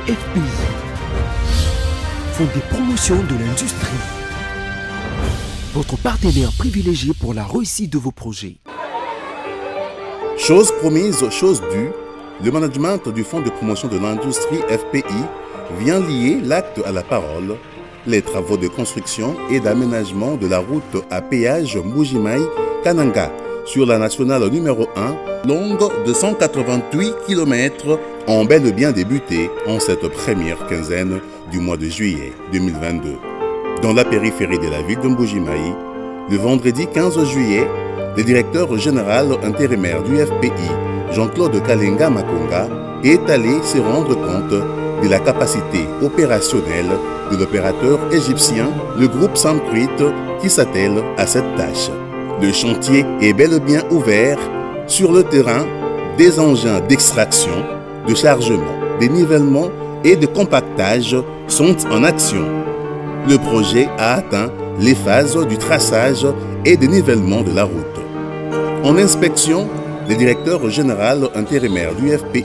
FPI font des promotions de l'industrie. Votre partenaire privilégié pour la réussite de vos projets. Chose promise, chose due, le management du Fonds de promotion de l'industrie FPI vient lier l'acte à la parole, les travaux de construction et d'aménagement de la route à péage Mujimai-Kananga sur la nationale numéro 1, longue de 188 km, ont bel et bien débuté en cette première quinzaine du mois de juillet 2022. Dans la périphérie de la ville de Mbujimaï, le vendredi 15 juillet, le directeur général intérimaire du FPI, Jean-Claude Kalenga Makonga, est allé se rendre compte de la capacité opérationnelle de l'opérateur égyptien, le groupe Samprit, qui s'attelle à cette tâche. Le chantier est bel et bien ouvert sur le terrain des engins d'extraction, de chargement, de nivellement et de compactage sont en action. Le projet a atteint les phases du traçage et de nivellement de la route. En inspection, le directeur général intérimaire du FPI,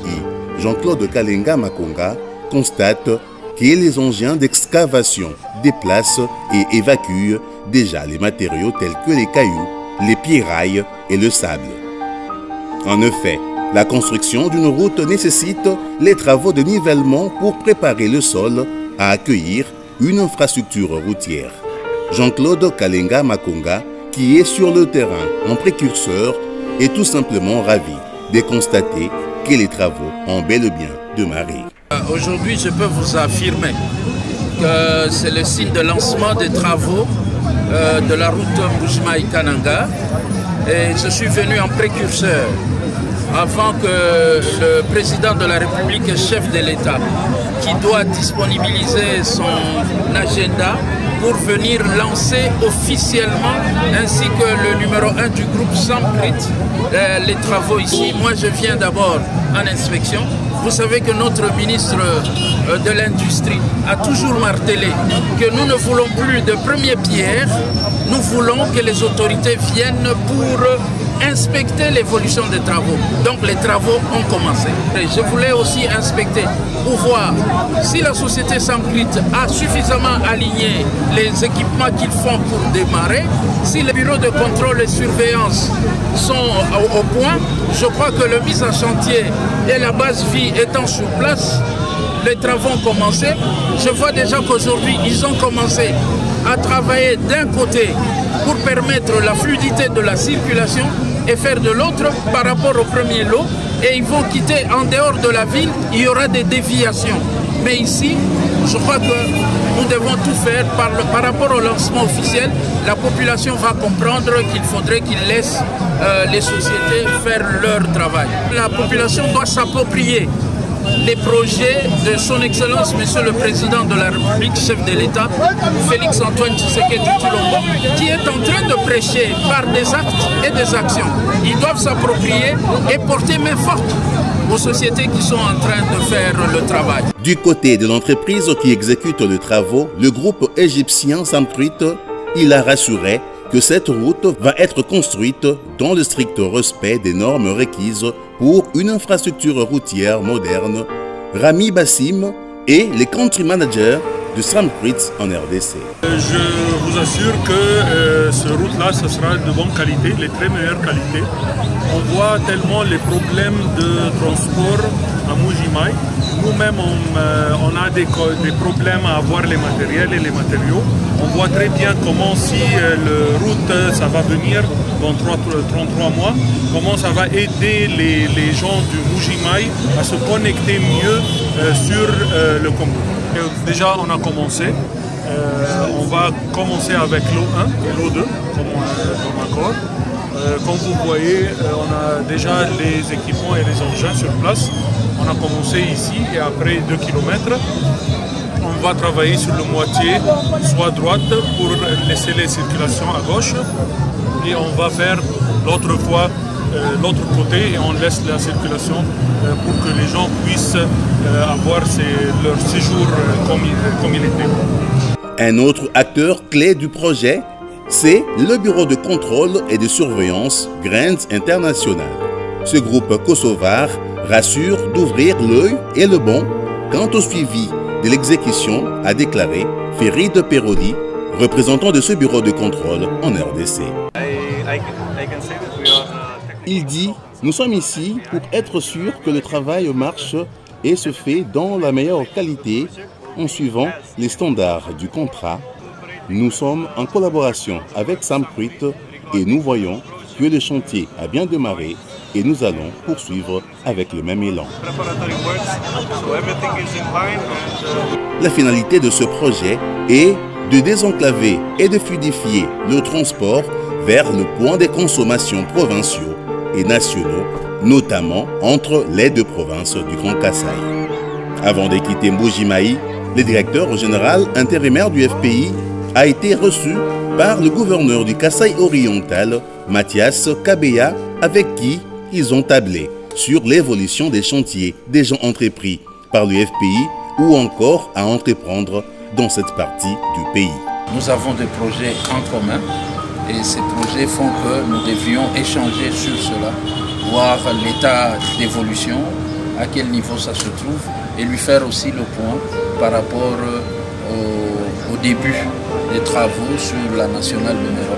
Jean-Claude Kalenga Makonga, constate que les engins d'excavation déplacent et évacuent déjà les matériaux tels que les cailloux, les pierrailles et le sable. En effet, la construction d'une route nécessite les travaux de nivellement pour préparer le sol à accueillir une infrastructure routière. Jean-Claude Kalenga Makonga, qui est sur le terrain en précurseur, est tout simplement ravi de constater que les travaux ont bel et bien démarré. Aujourd'hui, je peux vous affirmer que c'est le signe de lancement des travaux euh, de la route Mbujimaï-Kananga et je suis venu en précurseur avant que le président de la République chef de l'État, qui doit disponibiliser son agenda pour venir lancer officiellement, ainsi que le numéro 1 du groupe Samprit, euh, les travaux ici. Moi, je viens d'abord en inspection. Vous savez que notre ministre euh, de l'Industrie a toujours martelé que nous ne voulons plus de première pierre, nous voulons que les autorités viennent pour inspecter l'évolution des travaux. Donc les travaux ont commencé. Je voulais aussi inspecter pour voir si la société Samprit a suffisamment aligné les équipements qu'ils font pour démarrer, si les bureaux de contrôle et surveillance sont au, au point. Je crois que le mise en chantier et la base vie étant sur place, les travaux ont commencé. Je vois déjà qu'aujourd'hui, ils ont commencé à travailler d'un côté pour permettre la fluidité de la circulation faire de l'autre par rapport au premier lot. Et ils vont quitter en dehors de la ville, il y aura des déviations. Mais ici, je crois que nous devons tout faire par, le, par rapport au lancement officiel. La population va comprendre qu'il faudrait qu'ils laissent euh, les sociétés faire leur travail. La population doit s'approprier les projets de son Excellence Monsieur le Président de la République, chef de l'État, Félix-Antoine Tshisekedi Tshilombo, qui est en train de prêcher par des actes et des actions. Ils doivent s'approprier et porter main forte aux sociétés qui sont en train de faire le travail. Du côté de l'entreprise qui exécute les travaux, le groupe égyptien Samtruit, il a rassuré que cette route va être construite dans le strict respect des normes requises pour une infrastructure routière moderne. Rami Bassim est le country manager de Samkrit en RDC. Je vous assure que euh, ce route-là, ce sera de bonne qualité, les très meilleures qualités. On voit tellement les problèmes de transport à Mujimai. Nous-mêmes, on, euh, a des, problèmes à avoir les matériels et les matériaux. On voit très bien comment si euh, le route, ça va venir dans 3, 33 mois, comment ça va aider les, gens du Mujimai à se connecter mieux euh, sur le Congo. Déjà, on a commencé. Euh, on va commencer avec l'eau 1 et l'eau 2, comme on accord. Euh, comme vous voyez, euh, on a déjà les équipements et les engins sur place. On a commencé ici et après 2 km, on va travailler sur le moitié, soit droite, pour laisser les circulations à gauche. Et on va faire l'autre fois euh, l'autre côté et on laisse la circulation pour que les gens puissent avoir leur séjour comme, comme il était. Un autre acteur clé du projet, c'est le Bureau de contrôle et de surveillance Grains International. Ce groupe kosovar rassure d'ouvrir l'œil et le bon Quant au suivi de l'exécution, a déclaré Ferid Perodi, représentant de ce bureau de contrôle en RDC. Il dit Nous sommes ici pour être sûrs que le travail marche et se fait dans la meilleure qualité en suivant les standards du contrat. Nous sommes en collaboration avec Sam et nous voyons que le chantier a bien démarré et nous allons poursuivre avec le même élan. La finalité de ce projet est de désenclaver et de fluidifier le transport vers le point des consommations provinciaux et nationaux, notamment entre les deux provinces du Grand Kassai. Avant de quitter Mbojimaï, le directeur général intérimaire du FPI a été reçu par le gouverneur du Kassai oriental, Mathias Kabeya, avec qui ils ont tablé sur l'évolution des chantiers déjà entrepris par le FPI ou encore à entreprendre dans cette partie du pays. Nous avons des projets en commun et ces projets font que nous devions échanger sur cela, voir l'état d'évolution, à quel niveau ça se trouve et lui faire aussi le point par rapport au, début des travaux sur la nationale numéro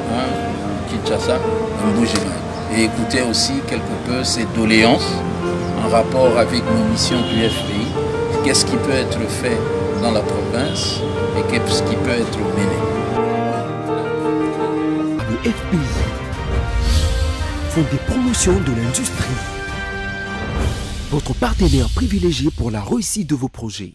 1, Kinshasa, Mbujima. Et écouter aussi quelque peu ses doléances en rapport avec nos missions du FPI, qu'est-ce qui peut être fait dans la province et qu'est-ce qui peut être mené? Le FPI font des promotions de l'industrie. Votre partenaire privilégié pour la réussite de vos projets.